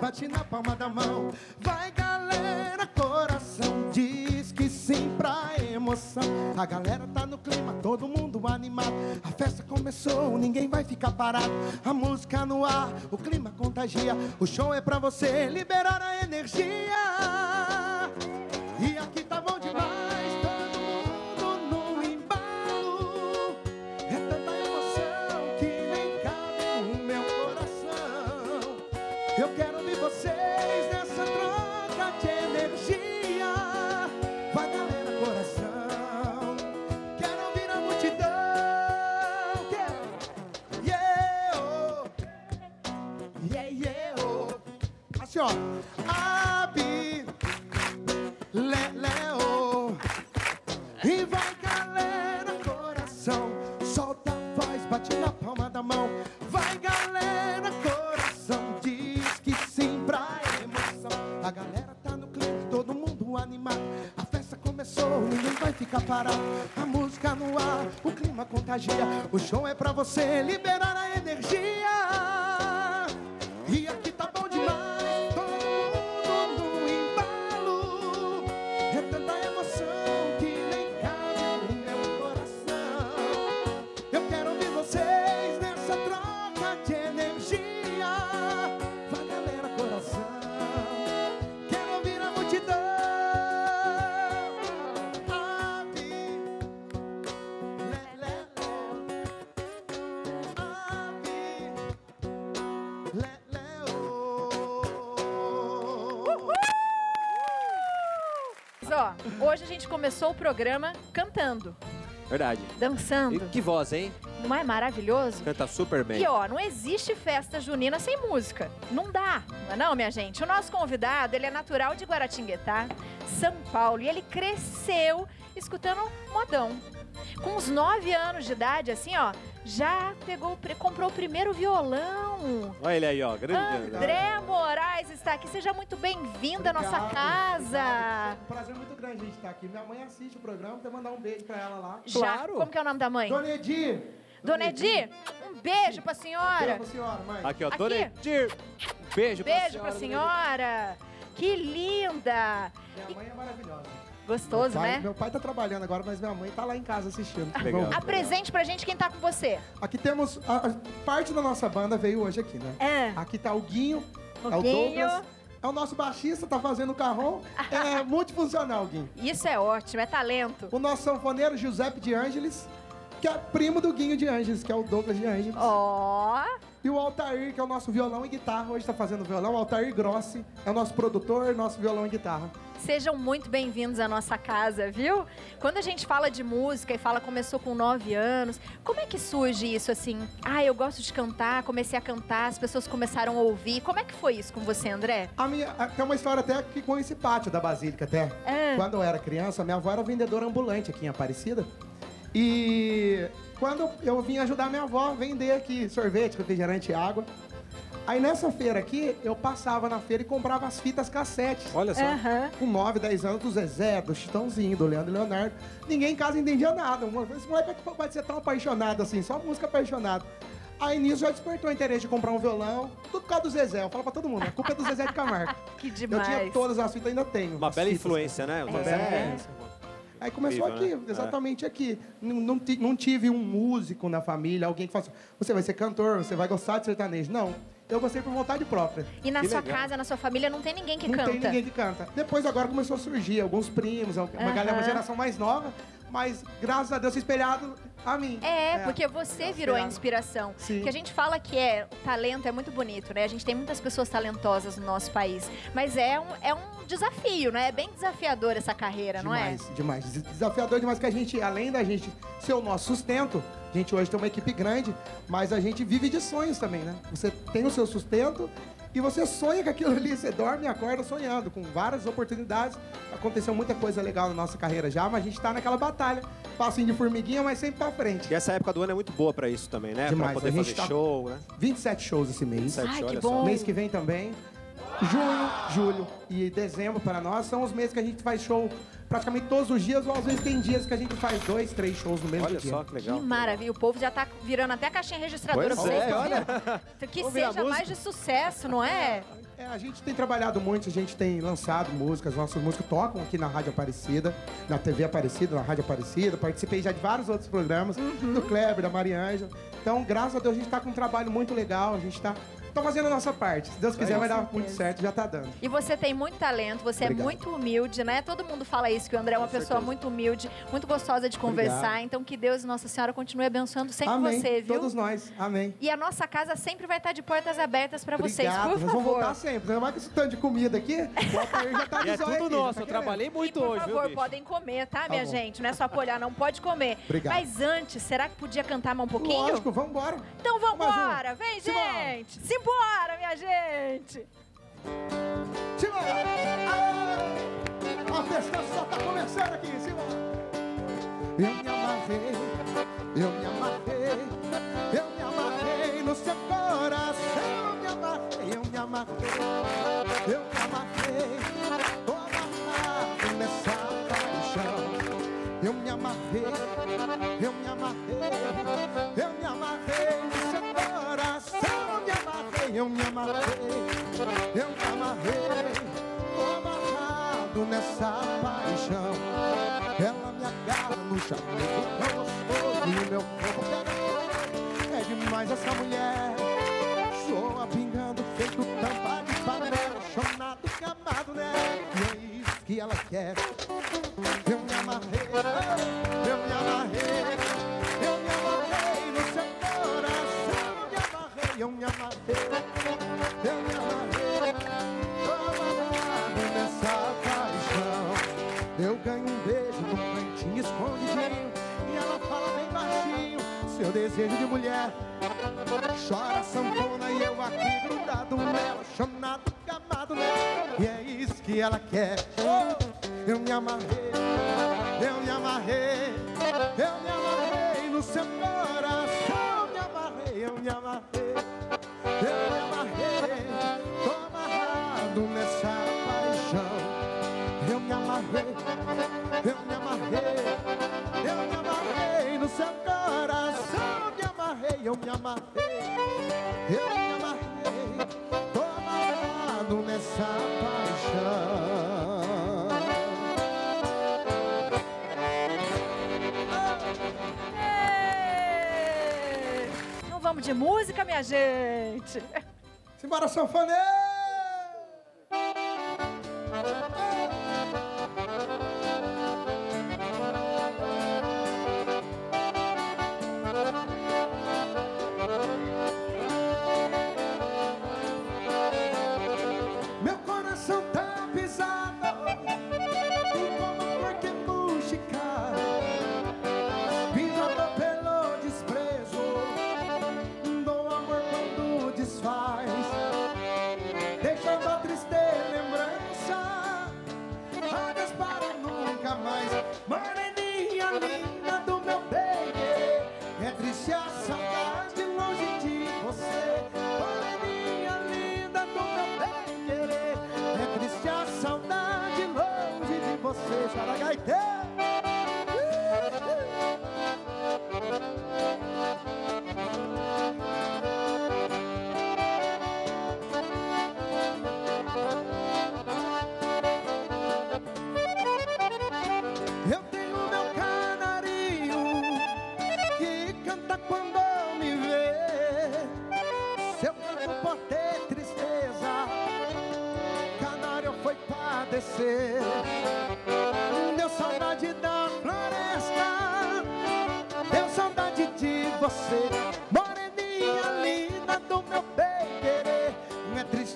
bate na palma da mão. Vai, galera, coração diz que sim pra emoção. A galera tá no clima, todo mundo animado. A festa começou, ninguém vai ficar parado. A música no ar, o clima contagia. O show é pra você liberar a energia. Contagia. O show é pra você liberar Mas, ó, hoje a gente começou o programa cantando, Verdade. dançando. E que voz, hein? Não é maravilhoso? Canta super bem. E ó, não existe festa junina sem música. Não dá, não é não, minha gente? O nosso convidado, ele é natural de Guaratinguetá, São Paulo, e ele cresceu escutando modão. Com uns 9 anos de idade, assim, ó, já pegou, comprou o primeiro violão. Olha ele aí, ó. Grande. André Moraes está aqui. Seja muito bem-vindo à nossa Obrigado, casa. Obrigado. Um prazer muito grande a gente estar aqui. Minha mãe assiste o programa, até mandar um beijo pra ela lá. Já. Claro. Como que é o nome da mãe? Dona Edi! Dona Edi, um beijo pra senhora. Beijo pra senhora, mãe. Aqui, ó. Aqui. Dona Edir. Beijo, Beijo pra Dona senhora. Que linda. Minha mãe é maravilhosa. Gostoso, meu pai, né? Meu pai tá trabalhando agora, mas minha mãe tá lá em casa assistindo. Legal. Apresente pra gente quem tá com você. Aqui temos. A, a parte da nossa banda veio hoje aqui, né? É. Aqui tá o Guinho, O é o Guinho. Douglas. É o nosso baixista, tá fazendo o carrão. É multifuncional, Guinho. Isso é ótimo, é talento. O nosso sanfoneiro Giuseppe de Ângeles, que é primo do Guinho de Ângeles, que é o Douglas de Ângeles. Ó, E o Altair, que é o nosso violão e guitarra, hoje tá fazendo violão. O Altair Grossi é o nosso produtor, nosso violão e guitarra. Sejam muito bem-vindos à nossa casa, viu? Quando a gente fala de música e fala começou com 9 anos, como é que surge isso assim? Ah, eu gosto de cantar, comecei a cantar, as pessoas começaram a ouvir. Como é que foi isso com você, André? A minha, tem uma história até aqui com esse pátio da Basílica até. É. Quando eu era criança, minha avó era vendedora ambulante aqui em Aparecida. E quando eu vim ajudar minha avó a vender aqui sorvete, refrigerante e água. Aí nessa feira aqui, eu passava na feira e comprava as fitas cassete. Olha só. Aham. Com 9, 10 anos, do Zezé, do Chitãozinho, do Leandro e Leonardo. Ninguém em casa entendia nada. Esse moleque pode ser tão apaixonado assim, só música apaixonada. Aí nisso já despertou o interesse de comprar um violão. Tudo por causa do Zezé. Eu falo pra todo mundo, a culpa é do Zezé de Camargo. Que Eu demais. tinha todas as fitas, ainda tenho. Uma bela fitas, influência, né? Uma É. bela influência. Aí começou Incrível, aqui, né? exatamente aqui. Não, não, não tive um músico na família, alguém que fala assim, você vai ser cantor, você vai gostar de sertanejo. Não, eu gostei por vontade própria. E na Que sua legal. casa, na sua família, não tem ninguém que não canta. tem ninguém que canta. Depois agora começou a surgir alguns primos, uma Aham. galera, uma geração mais nova, mas graças a Deus espelhado a mim. É, porque você é virou a inspiração. Sim. Porque a gente fala que é, o talento é muito bonito, né? A gente tem muitas pessoas talentosas no nosso país. Mas é um, é um desafio, né? É bem desafiador essa carreira, não é? Demais, demais. Des- Desafiador demais que a gente, além da gente ser o nosso sustento, a gente hoje tem uma equipe grande, mas a gente vive de sonhos também, né? Você tem o seu sustento e você sonha com aquilo ali, você dorme e acorda sonhando, com várias oportunidades. Aconteceu muita coisa legal na nossa carreira já, mas a gente tá naquela batalha. Passinho de formiguinha, mas sempre pra frente. E essa época do ano é muito boa pra isso também, né? Demais, Pra poder a gente fazer tá- show, né? 27 shows esse mês. Sete, Ai, que olha bom. só. Mês que vem também. Junho, julho e dezembro para nós são os meses que a gente faz show praticamente todos os dias, ou às vezes tem dias que a gente faz dois, três shows no mesmo Olha dia. só que legal. Que maravilha. O povo já tá virando até a caixinha registradora Pois pra vocês. é, olha. Que Vamos seja mais de sucesso, não é? É, a gente tem trabalhado muito, a gente tem lançado músicas, nossas músicas tocam aqui na Rádio Aparecida, na TV Aparecida, na Rádio Aparecida. Participei já de vários outros programas, do Kleber, da Mariângela. Então, graças a Deus, a gente está com um trabalho muito legal, a gente está tá fazendo a nossa parte. Se Deus quiser, vai dar muito certo, já tá dando. E você tem muito talento, você Obrigado. é muito humilde, né? Todo mundo fala isso, que o André é uma Com pessoa certeza. muito humilde, muito gostosa de conversar. Obrigado. Então que Deus e Nossa Senhora continue abençoando sempre Amém. você, viu? Todos nós. Amém. E a nossa casa sempre vai estar de portas abertas para vocês, por Nós vamos favor. voltar sempre. Não vai com esse tanto de comida aqui. O Altair já tá E é tudo aqui, nosso, tá eu trabalhei E muito por hoje, favor, viu, podem comer, tá, minha bom. gente? Não é só apoiar, não pode comer. Obrigado. Mas antes, será que podia cantar mais um pouquinho? Lógico, vamos embora. Então Mais vambora, vem, Simbora. gente! Simbora, minha gente! Simbora! A festa só tá começando aqui, simbora! Eu me amarrei, eu me amarrei, eu me amarrei no seu coração. Eu me amarrei, eu me amarrei, eu me amarrei, tô amarrado nessa paixão. Eu me amarrei, eu me amarrei, eu me amarrei eu me amarrei, eu me amarrei, tô amarrado nessa paixão. Ela me agarra no chamego tão gostoso e o meu corpo pega. É demais essa mulher, soa pingando feito tampa de panela, chonado, gamado, né? E é isso que ela quer. Desejo de mulher. Chora sanfona e eu aqui grudado nela, chonado, gamado nela. E é isso que ela quer. Eu me amarrei, eu me amarrei, eu me amarrei no seu coração. Eu me amarrei, eu me amarrei, gente! Simbora, sanfoneiro!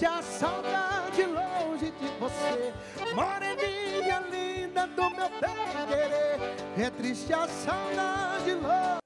Triste a saudade longe de você, moreninha linda do meu bem querer. É triste a saudade longe.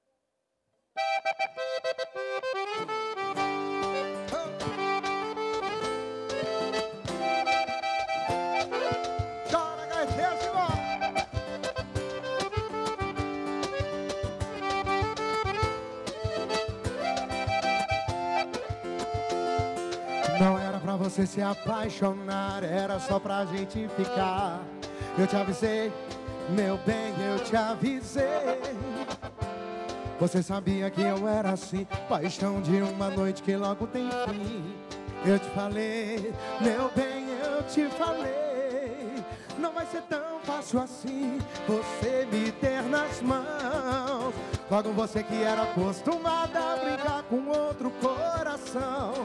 Não era pra você se apaixonar, era só pra gente ficar. Eu te avisei, meu bem, eu te avisei. Você sabia que eu era assim, paixão de uma noite que logo tem fim. Eu te falei, meu bem, eu te falei. Não vai ser tão fácil assim você me ter nas mãos. Logo você que era acostumada a brincar com outro coração.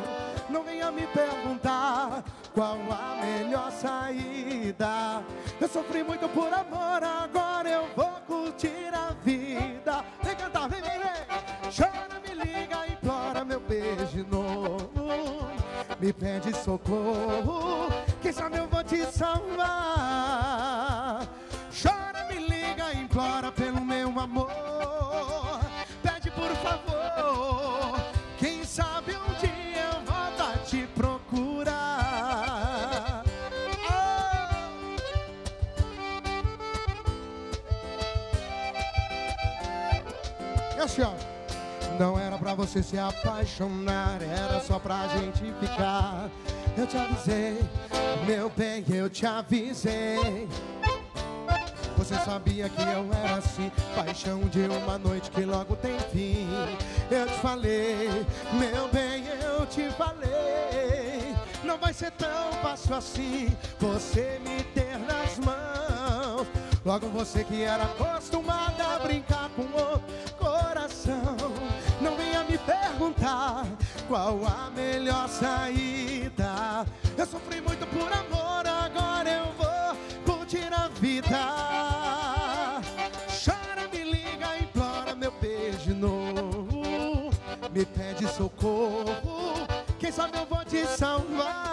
Me perguntar qual a melhor saída. Eu sofri muito por amor, agora eu vou curtir a vida. Vem cantar, vem, vem, vem. Chora, me liga, implora meu beijo de novo. Me pede socorro, quem sabe eu vou te salvar. Você se apaixonar, era só pra gente ficar. Eu te avisei, meu bem, eu te avisei. Você sabia que eu era assim, paixão de uma noite que logo tem fim. Eu te falei, meu bem, eu te falei. Não vai ser tão fácil assim você me ter nas mãos. Logo você que era acostumada a brincar com outro qual a melhor saída. Eu sofri muito por amor, agora eu vou curtir a vida. Chora, me liga, implora meu beijo de novo. Me pede socorro, quem sabe eu vou te salvar.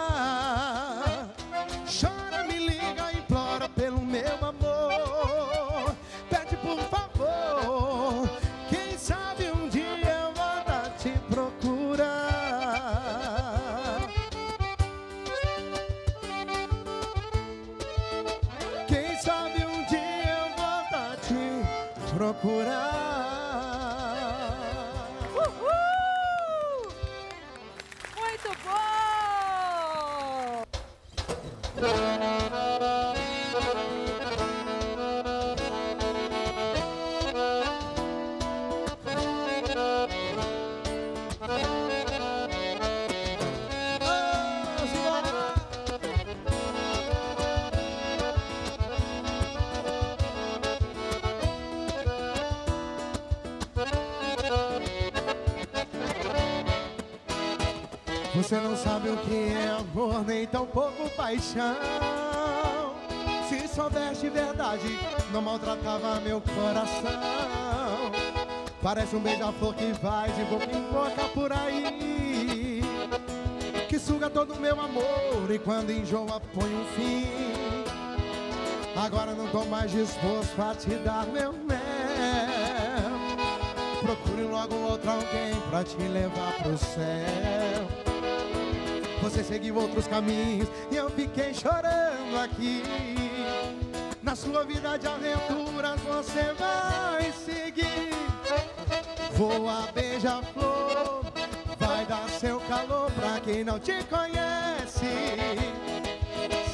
Você não sabe o que é amor, nem tão pouco paixão. Se soubesse de verdade, não maltratava meu coração. Parece um beija-flor que vai de boca em boca por aí. Que suga todo o meu amor e quando enjoa põe um fim. Agora não tô mais disposto a te dar meu mel. Procure logo outro alguém pra te levar pro céu. Você seguiu outros caminhos e eu fiquei chorando aqui. Na sua vida de aventuras você vai seguir. Voa beija-flor, vai dar seu calor pra quem não te conhece.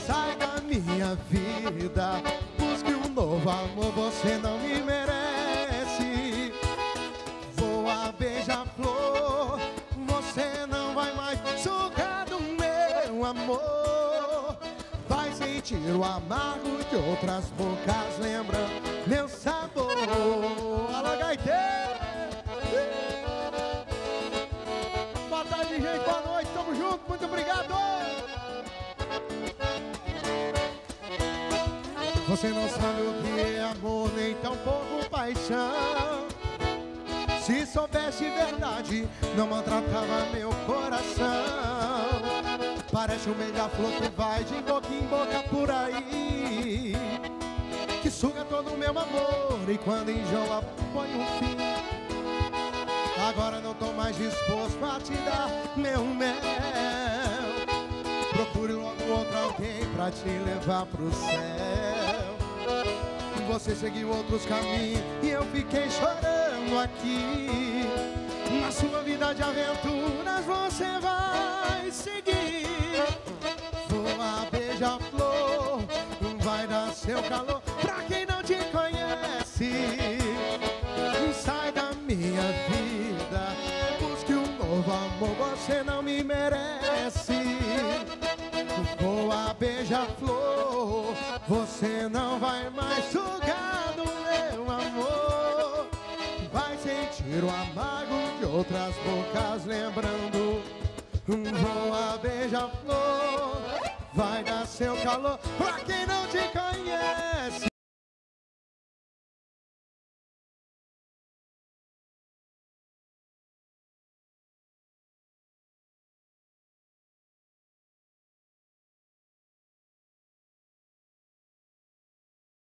Sai da minha vida, busque um novo amor, você não me merece. Vai sentir o amargo de outras bocas, lembra meu sabor. Alô! Boa tarde, gente, boa noite, tamo junto, muito obrigado! Você não sabe o que é amor, nem tão pouco paixão. Se soubesse verdade, não maltratava meu coração. Parece um beija-flor que vai de boca em boca por aí. Que suga todo o meu amor e quando enjoa põe um fim. Agora não tô mais disposto a te dar meu mel. Procure logo outro alguém pra te levar pro céu. Você seguiu outros caminhos e eu fiquei chorando aqui. Na sua vida de aventuras você vai seguir. Voa beija-flor, vai dar seu calor. Pra quem não te conhece Sai da minha vida, busque um novo amor Você não me merece. Voa beija-flor, você não vai mais sugar do meu amor. Vai sentir o amar outras bocas lembrando. Voa beija-flor, vai dar seu calor pra quem não te conhece.